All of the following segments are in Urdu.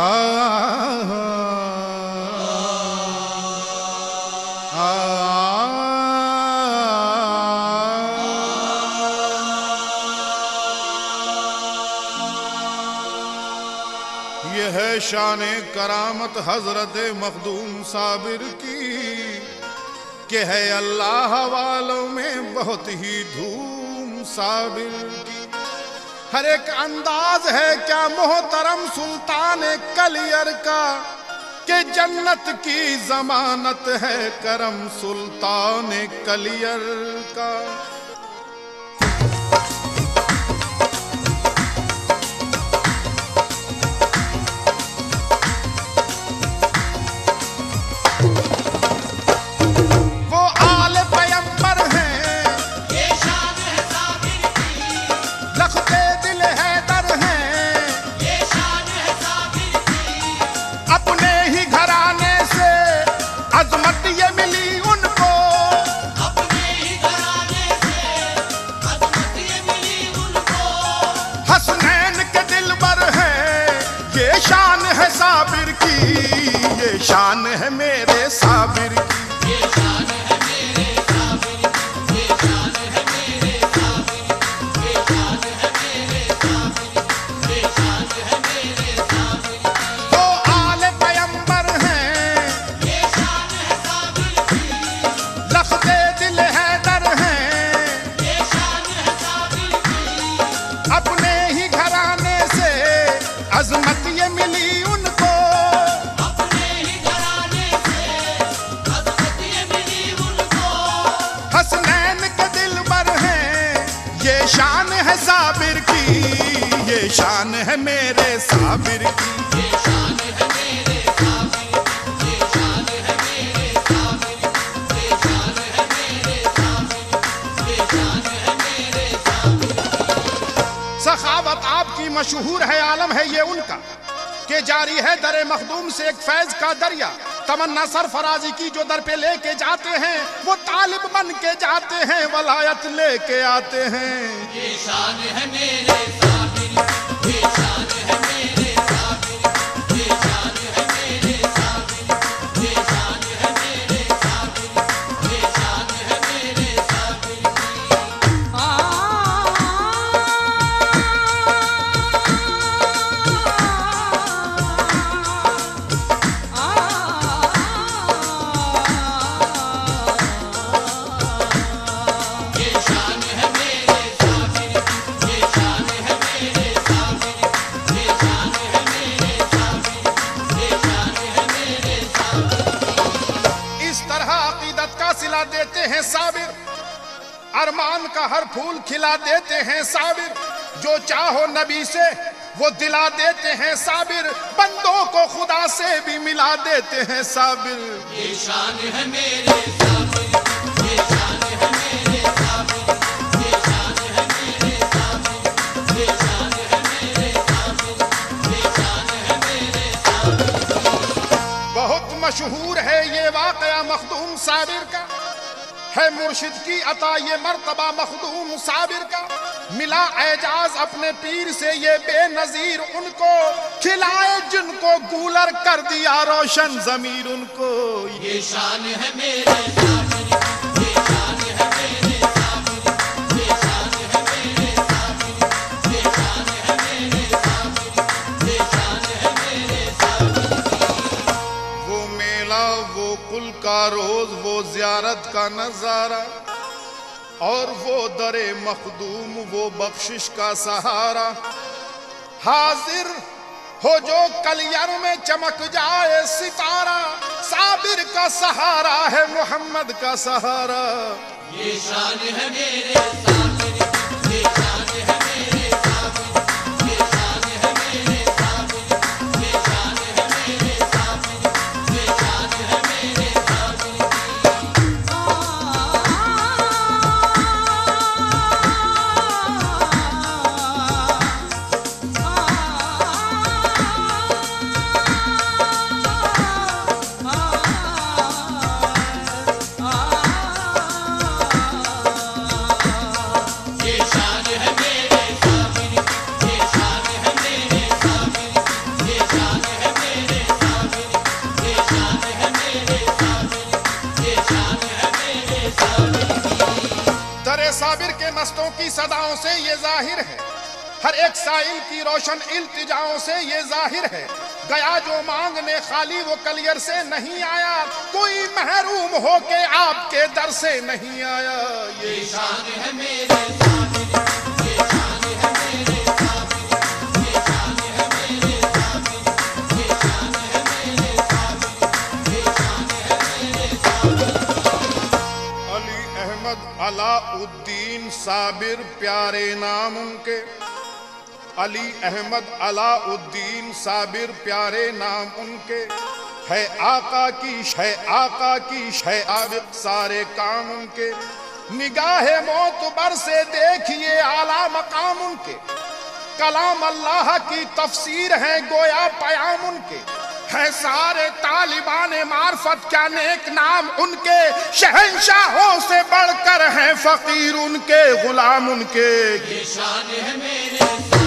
یہ ہے شان کرامت حضرت مخدوم صابر کی کہ ہے اللہ والوں میں بہت ہی دھوم صابر کی۔ ہر ایک انداز ہے کیا محترم سلطان کلیر کا کہ جنت کی ضمانت ہے کرم سلطان کلیر کا یہ شان ہے صابر کی یہ شان ہے میرے صابر کی۔ شان ہے میرے صابر کی۔ سخاوت آپ کی مشہور ہے، عالم ہے یہ ان کا، کہ جاری ہے در مخدوم سے ایک فیض کا دریا۔ تمنا سرفرازی کی جو در پہ لے کے جاتے ہیں، وہ طالب بن کے جاتے ہیں، ولایت لے کے آتے ہیں۔ اس کھلا دیتے ہیں صابر۔ جو چاہو نبی سے وہ دلا دیتے ہیں صابر۔ بندوں کو خدا سے بھی ملا دیتے ہیں صابر۔ بہت مشہور ہے یہ واقعہ مخدوم صابر کا۔ ہے مرشد کی عطا یہ مرتبہ مخدوم صابر کا۔ ملا اعجاز اپنے پیر سے یہ بے نظیر ان کو۔ کھلائے جن کو گولر کر دیا روشن ضمیر ان کو۔ یہ شان ہے میرے زیارت کا نظارہ، اور وہ در مخدوم، وہ بخشش کا سہارا۔ حاضر ہو جو کلیر میں چمک جائے ستارہ، صابر کا سہارا ہے، محمد کا سہارا۔ یہ شان ہے میرے اکابر کے مستوں کی صداؤں سے یہ ظاہر ہے۔ ہر ایک سائل کی روشن التجاؤں سے یہ ظاہر ہے۔ گیا جو مانگنے خالی وہ کلیر سے نہیں آیا۔ کوئی محروم ہو کے آپ کے در سے نہیں آیا۔ یہ شان ہے میرے الدین صابر پیارے نام ان کے۔ علی احمد علاء الدین صابر پیارے نام ان کے۔ ہے آقا کی ہے آقا کی ہے عابق سارے کام ان کے۔ نگاہ موت بر سے دیکھیے اعلیٰ مقام ان کے۔ کلام اللہ کی تفسیر ہے گویا پیام ان کے۔ ہے سارے طالبان معرفت، کیا نیک نام ان کے؟ شہنشاہوں سے بڑھ کر ہیں فقیر ان کے، غلام ان کے۔ یہ شان ہے میرے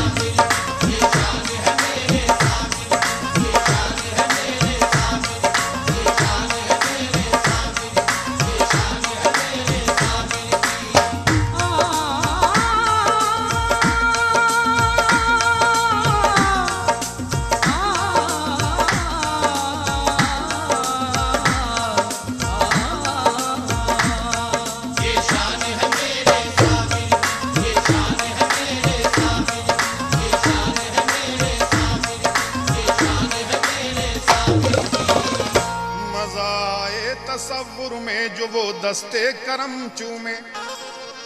دستے کرم چومے۔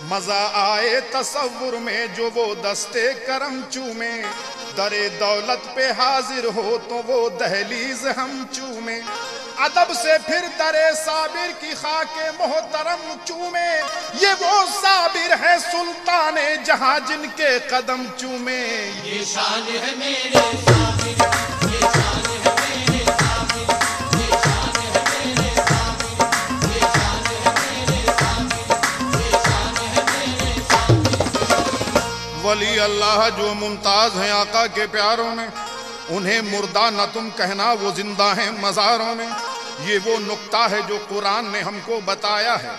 مزہ آئے تصور میں جو وہ دستے کرم چومے۔ در دولت پہ حاضر ہو تو وہ دہلیز ہم چومے۔ ادب سے پھر در صابر کی خاک محترم چومے۔ یہ وہ صابر ہے سلطان جہاں جن کے قدم چومے۔ یہ شان ہے میرے صابر۔ ولی اللہ جو ممتاز ہیں آقا کے پیاروں میں، انہیں مردہ نہ تم کہنا، وہ زندہ ہیں مزاروں میں۔ یہ وہ نقطہ ہے جو قرآن نے ہم کو بتایا ہے۔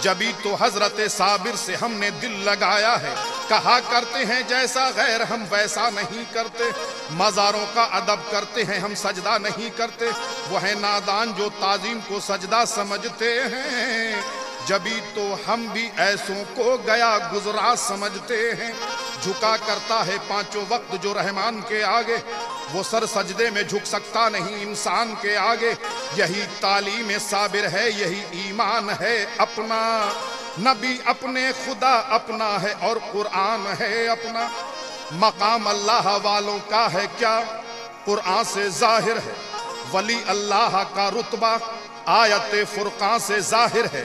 جبھی تو حضرت صابر سے ہم نے دل لگایا ہے۔ کہا کرتے ہیں جیسا غیر ہم، ویسا نہیں کرتے۔ مزاروں کا ادب کرتے ہیں، ہم سجدہ نہیں کرتے۔ وہ ہے نادان جو تعظیم کو سجدہ سمجھتے ہیں۔ جبھی تو ہم بھی ایسوں کو گیا گزرا سمجھتے ہیں۔ جھکا کرتا ہے پانچوں وقت جو رحمان کے آگے۔ وہ سر سجدے میں جھک سکتا نہیں انسان کے آگے۔ یہی تعلیم صابر ہے، یہی ایمان ہے اپنا۔ نبی اپنے، خدا اپنا ہے اور قرآن ہے اپنا۔ مقام اللہ والوں کا ہے کیا؟ قرآن سے ظاہر ہے۔ ولی اللہ کا رتبہ آیت فرقان سے ظاہر ہے۔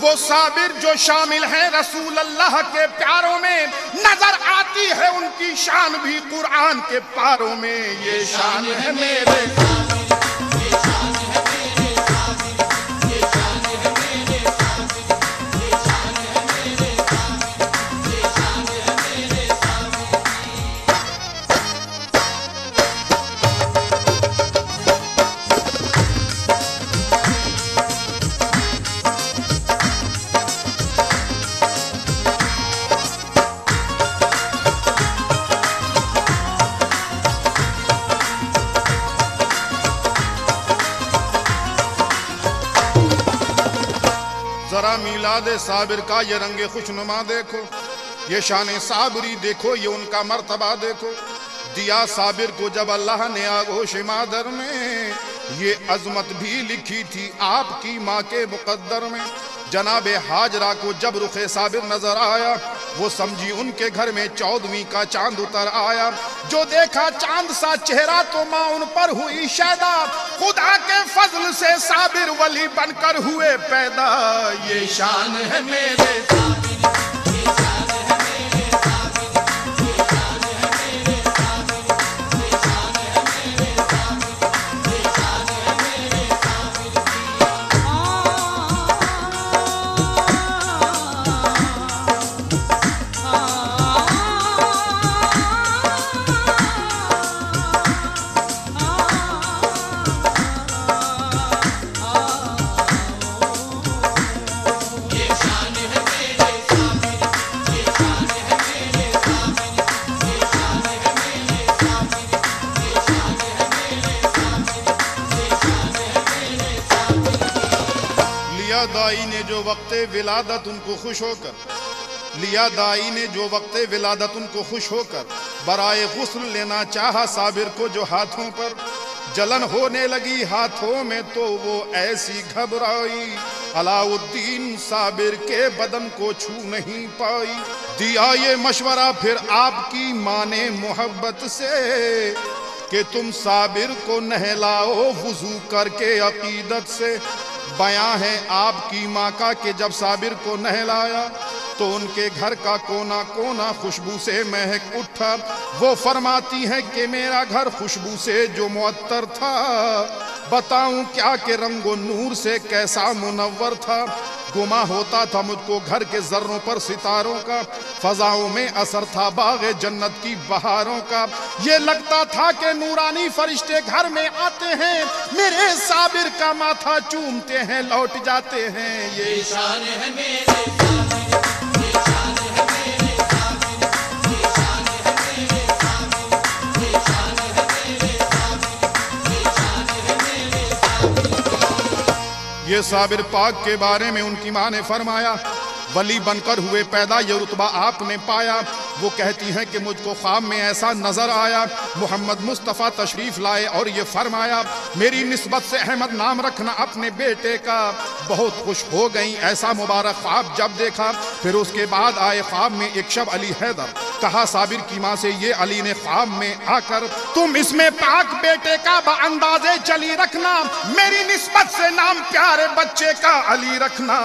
وہ صابر جو شامل ہیں رسول اللہ کے پیاروں میں نظر آتی ہے ان کی شان بھی قرآن کے پاروں میں یہ شان ہے میرے میلاد صابر کا یہ رنگ خوشنما دیکھو، یہ شان صابری دیکھو، یہ ان کا مرتبہ دیکھو۔ دیا صابر کو جب اللہ نے آگوش مادر میں یہ عظمت بھی لکھی تھی آپ کی ماں کے مقدر میں۔ جناب حاجرہ کو جب رخ صابر نظر آیا، وہ سمجھی ان کے گھر میں چودویں کا چاند اتر آیا۔ جو دیکھا چاند سا چہرہ تو ماں ان پر ہوئی شیدا۔ خدا کے فضل سے صابر ولی بن کر ہوئے پیدا۔ یہ شان ہے میرے صابر۔ دائی نے جو وقت ولادت ان کو خوش ہو کر، لیا دائی نے جو وقت ولادت ان کو خوش ہو کر، برائے غسل لینا چاہا صابر کو جو ہاتھوں پر جلن ہونے لگی، ہاتھوں میں تو وہ ایسی گھبرائی علاء الدین صابر کے بدن کو چھو نہیں پائی۔ دیا یہ مشورہ پھر آپ کی ماں نے محبت سے کہ تم صابر کو نہلاؤ وضو کر کے عقیدت سے۔ بیاں ہے آپ کی ماں کا کہ جب صابر کو نہلایا تو ان کے گھر کا کونا کونا خوشبو سے مہک اٹھا۔ وہ فرماتی ہیں کہ میرا گھر خوشبو سے جو معطر تھا۔ بتاؤں کیا کہ رنگ و نور سے کیسا منور تھا۔ گما ہوتا تھا مجھ کو گھر کے ذروں پر ستاروں کا۔ فضاؤں میں اثر تھا باغ جنت کی بہاروں کا۔ یہ لگتا تھا کہ نورانی فرشتے گھر میں آتے ہیں۔ میرے صابر کا ماتھا چومتے ہیں، لوٹ جاتے ہیں۔ یہ شان ہے میرے یہ صابر پاک کے بارے میں ان کی ماں نے فرمایا، ولی بن کر ہوئے پیدا یہ رتبہ آپ نے پایا۔ وہ کہتی ہیں کہ مجھ کو خواب میں ایسا نظر آیا، محمد مصطفیٰ تشریف لائے اور یہ فرمایا، میری نسبت سے احمد نام رکھنا اپنے بیٹے کا۔ بہت خوش ہو گئیں، ایسا مبارک خواب جب دیکھا، پھر اس کے بعد آئے خواب میں ایک شب علی حیدر۔ کہا، صابر کی ماں سے یہ علی نے خواب میں آ کر، تم اس میں پاک بیٹے کا با اندازے چلی رکھنا، میری نسبت سے نام پیارے بچے کا علی رکھنا۔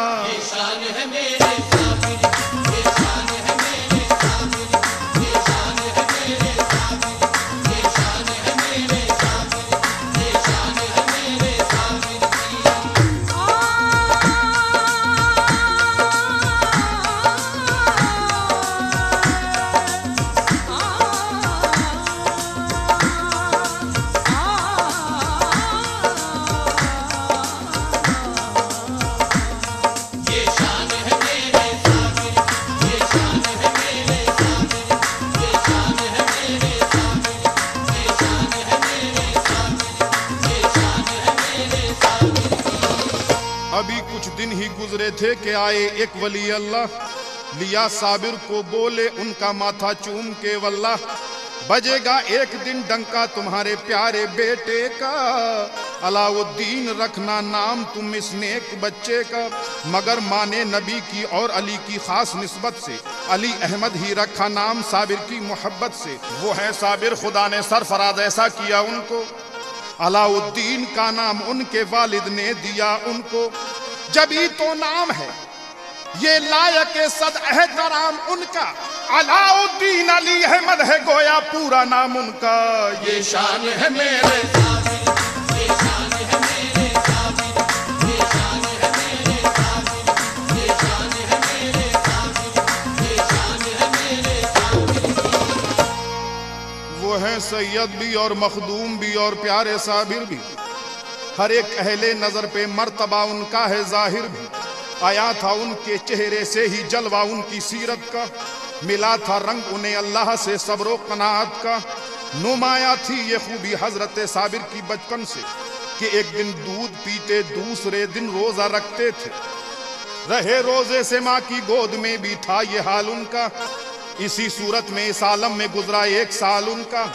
ابھی کچھ دن ہی گزرے تھے کہ آئے ایک ولی اللہ۔ لیا صابر کو بولے ان کا ماتھا چوم کے واللہ۔ بجے گا ایک دن ڈنکا تمہارے پیارے بیٹے کا۔ علاء الدین رکھنا نام تم اس نیک بچے کا۔ مگر ماں نے نبی کی اور علی کی خاص نسبت سے۔ علی احمد ہی رکھا نام صابر کی محبت سے۔ وہ ہے صابر، خدا نے سرفراز ایسا کیا ان کو۔ علاء الدین کا نام ان کے والد نے دیا ان کو۔ جبھی تو نام ہے، یہ لائق صد احترام ان کا۔ علاؤدین علی احمد ہے گویا پورا نام ان کا۔ یہ شان ہے میرے ہیں، سید بھی اور مخدوم بھی اور پیارے صابر بھی۔ ہر ایک اہل نظر پہ مرتبہ ان کا ہے ظاہر بھی۔ آیا تھا ان کے چہرے سے ہی جلوہ ان کی سیرت کا۔ ملا تھا رنگ انہیں اللہ سے صبر و قناعت کا۔ نمایا تھی یہ خوبی حضرت صابر کی بچپن سے کہ ایک دن دودھ پیتے دوسرے دن روزہ رکھتے تھے۔ رہے روزے سے ماں کی گود میں بھی تھا یہ حال ان کا۔ اسی صورت میں اس عالم میں گزرا ایک سال ان کا۔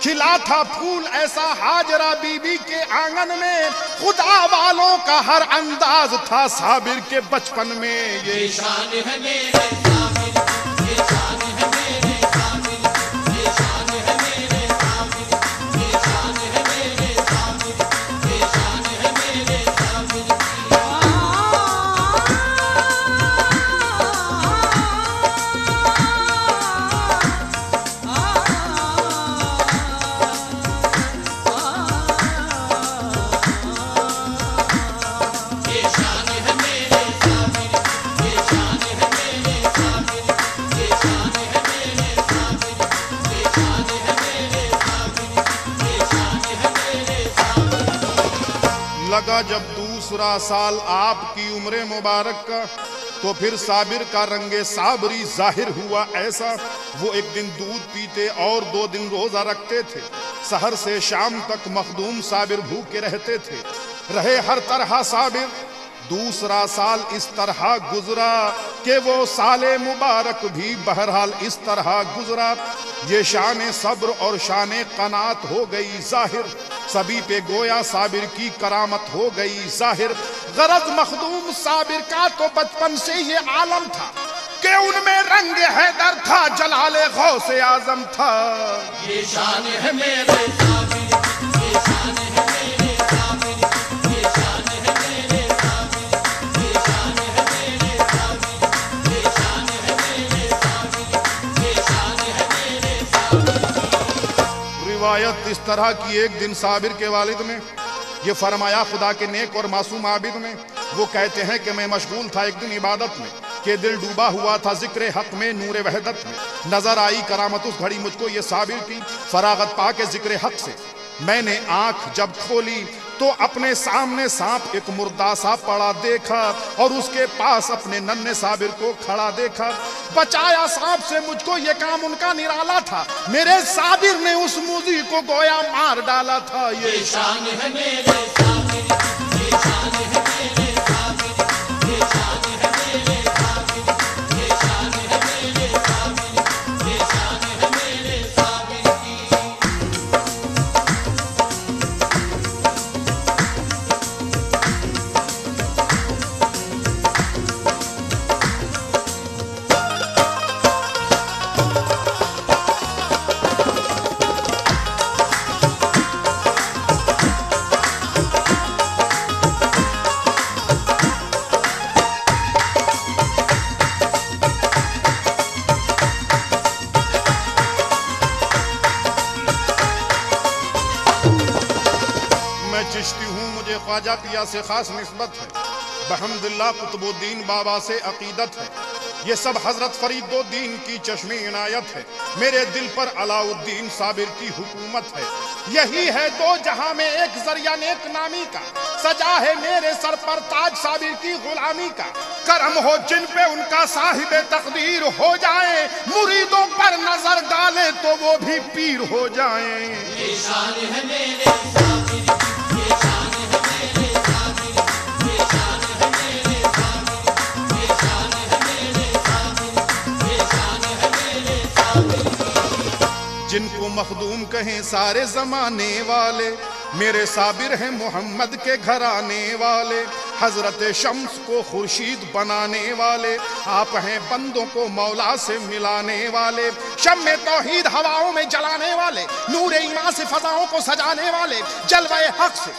کھلا تھا پھول ایسا حاجرہ بی بی کے آنگن میں۔ خدا والوں کا ہر انداز تھا صابر کے بچپن میں۔ یہ شان ہے میرے۔ دوسرا سال آپ کی عمر مبارک کا، تو پھر صابر کا رنگ صابری ظاہر ہوا ایسا۔ وہ ایک دن دودھ پیتے اور دو دن روزہ رکھتے تھے۔ سحر سے شام تک مخدوم صابر بھوکے رہتے تھے۔ رہے ہر طرح صابر۔ دوسرا سال اس طرح گزرا کہ وہ سال مبارک بھی بہرحال اس طرح گزرا۔ یہ شان صبر اور شان قنات ہو گئی ظاہر۔ سبھی پہ گویا صابر کی کرامت ہو گئی۔ ظاہر غرض مخدوم صابر کا تو بچپن سے یہ عالم تھا کہ ان میں رنگ حیدر تھا، جلال غوث اعظم تھا۔ یہ شان ہے میرے روایت اس طرح کی ایک دن صابر کے والد میں یہ فرمایا خدا کے نیک اور معصوم عابد میں وہ کہتے ہیں کہ میں مشغول تھا ایک دن عبادت میں، کہ دل ڈوبا ہوا تھا ذکر حق میں، نور وحدت میں۔ نظر آئی کرامت اس گھڑی مجھ کو یہ صابر کی فراغت پا کے ذکر حق سے۔ میں نے آنکھ جب کھولی تو اپنے سامنے سانپ ایک مردہ سا پڑا دیکھا اور اس کے پاس اپنے ننے صابر کو کھڑا دیکھا۔ بچایا سانپ سے مجھ کو یہ کام ان کا نرالا تھا۔ میرے صابر نے اس موزی کو گویا مار ڈالا تھا۔ یہ یہ شان ہے میرے صابر، یہ شان ہے میں چشتی ہوں، مجھے خواجہ پیا سے خاص نسبت ہے۔ بحمد اللہ قطب الدین بابا سے عقیدت ہے۔ یہ سب حضرت فرید الدین کی چشمی عنایت ہے۔ میرے دل پر علاء الدین صابر کی حکومت ہے۔ یہی ہے دو جہاں میں ایک ذریعہ نیک نامی کا۔ سجا ہے میرے سر پر تاج صابر کی غلامی کا۔ کرم ہو جن پہ ان کا صاحب تقدیر ہو جائے۔ مریدوں پر نظر ڈالے تو وہ بھی پیر ہو جائیں۔ جن کو مخدوم کہیں سارے زمانے والے، میرے صابر ہیں محمد کے گھرانے والے، حضرت شمس کو خورشید بنانے والے، آپ ہیں بندوں کو مولا سے ملانے والے، شم توحید ہواؤں میں جلانے والے، نور ایمان سے فضاؤں کو سجانے والے، جلوہ حق سے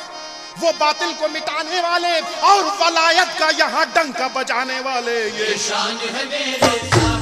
وہ باطل کو مٹانے والے، اور ولایت کا یہاں ڈنکا بجانے والے، یہ یہ شان ہے میرے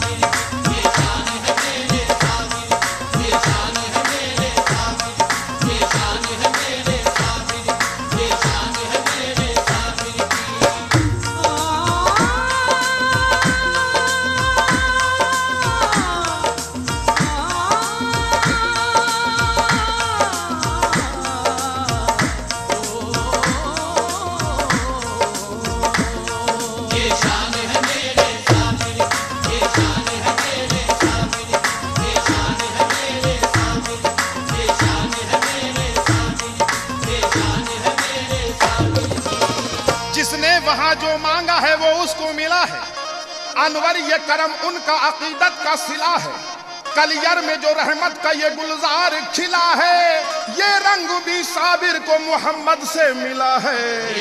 کرم ان کا عقیدت کا سلا ہے۔ کلیر میں جو رحمت کا یہ گلزار کھلا ہے، یہ رنگ بھی صابر کو محمد سے ملا ہے۔